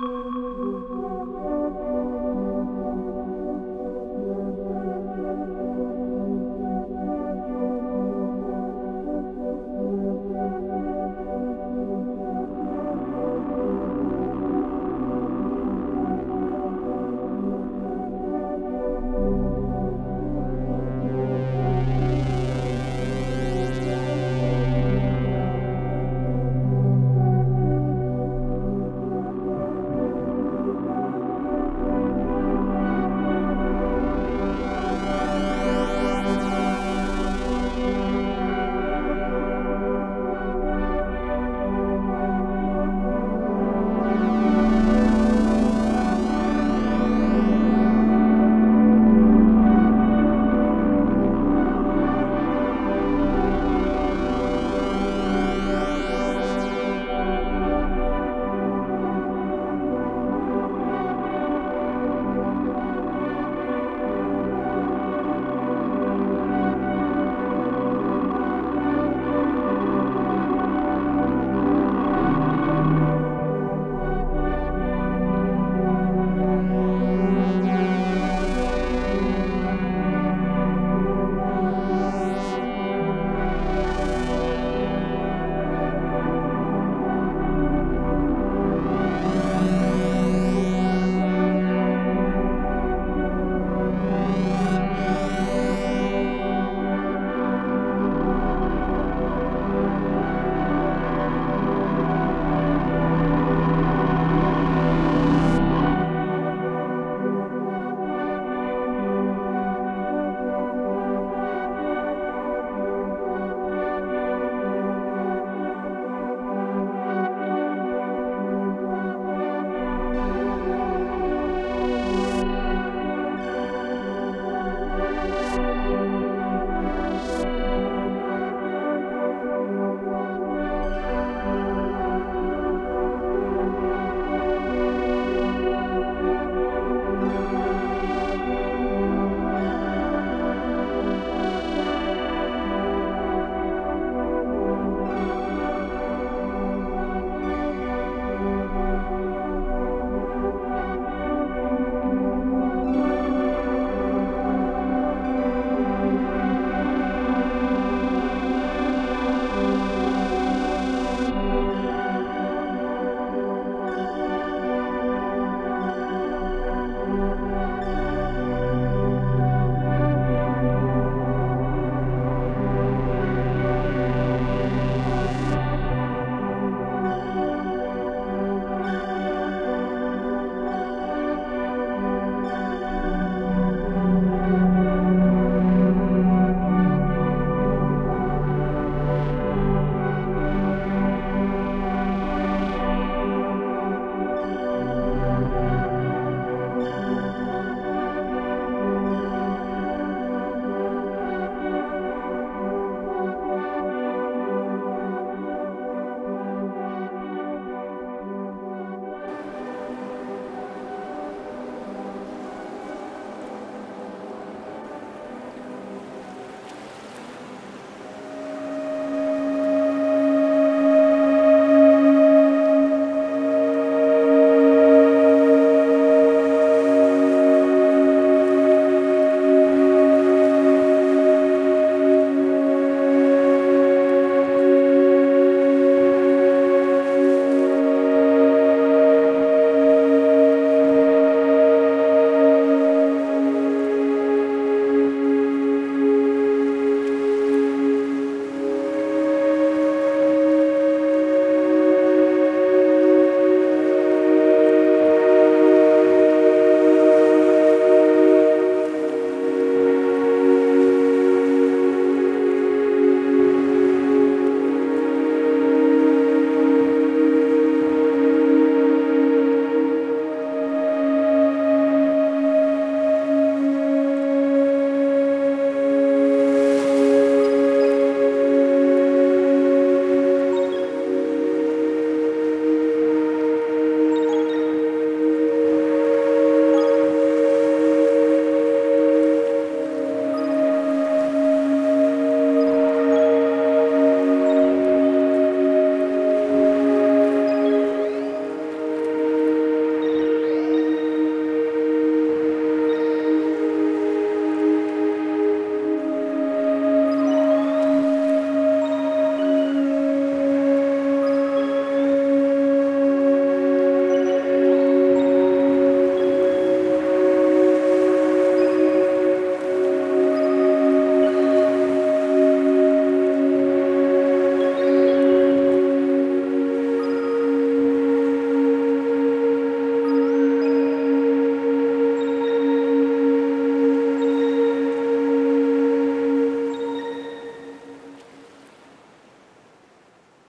Mm-hmm.